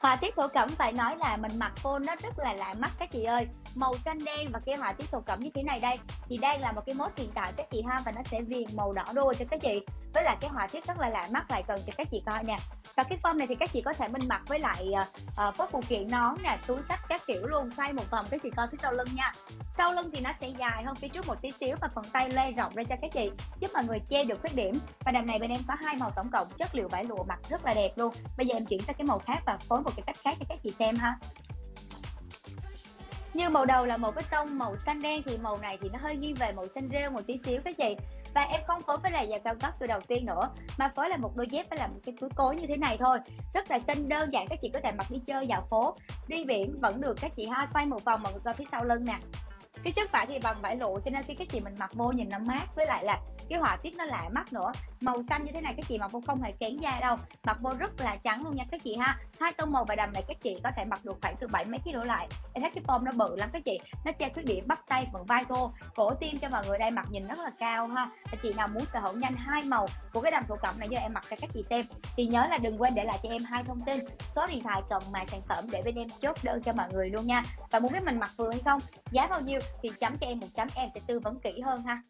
Họa tiết thổ cẩm phải nói là mình mặc vô nó rất là lạ mắt các chị ơi. Màu xanh đen và cái họa tiết thổ cẩm như thế này đây thì đang là một cái mốt hiện tại các chị ha và nó sẽ viền màu đỏ đô cho các chị. Với lại cái họa tiết rất là lạ mắt lại cần cho các chị coi nè. Và cái form này thì các chị có thể minh mặc với lại ờ, ờ, uh, có phụ kiện nón nè, túi sách các kiểu luôn, xoay một vòng các chị coi phía sau lưng nha. Sau lưng thì nó sẽ dài hơn phía trước một tí xíu và phần tay lê rộng ra cho các chị, giúp mọi người che được khuyết điểm. Và đầm này bên em có hai màu tổng cộng, chất liệu vải lụa mặc rất là đẹp luôn. Bây giờ em chuyển sang cái màu khác và phối một cái cách khác cho các chị xem ha. Như màu đầu là một cái tông, màu xanh đen thì màu này thì nó hơi nghiêng về màu xanh rêu một tí xíu các chị. Và em không phối với lại giày cao gót từ đầu tiên nữa, mà phối là một đôi dép với là một cái túi cối như thế này thôi. Rất là xinh, đơn giản các chị có thể mặc đi chơi dạo phố, đi biển vẫn được các chị ha. Xoay một vòng mọi người coi phía sau lưng nè cái chất vải thì bằng vải lụa, cho nên khi các chị mình mặc vô nhìn nó mát, với lại là cái họa tiết nó lạ mắt nữa. Màu xanh như thế này, các chị mặc vô không hề kén da đâu. Mặc vô rất là trắng luôn nha các chị ha. Hai tông màu vải đầm này các chị có thể mặc được khoảng từ bảy mấy kg lại. Em thấy cái form nó bự lắm các chị. Nó che khuyết điểm bắp tay phần vai cô. Cổ tim cho mọi người đây, mặc nhìn rất là cao ha. Và chị nào muốn sở hữu nhanh hai màu của cái đầm thổ cẩm này cho em mặc cho các chị xem. Thì nhớ là đừng quên để lại cho em hai thông tin. Số điện thoại cần mà sản phẩm để bên em chốt đơn cho mọi người luôn nha. Và muốn biết mình mặc vừa hay không? Giá bao nhiêu? Thì chấm cho em một chấm em sẽ tư vấn kỹ hơn ha.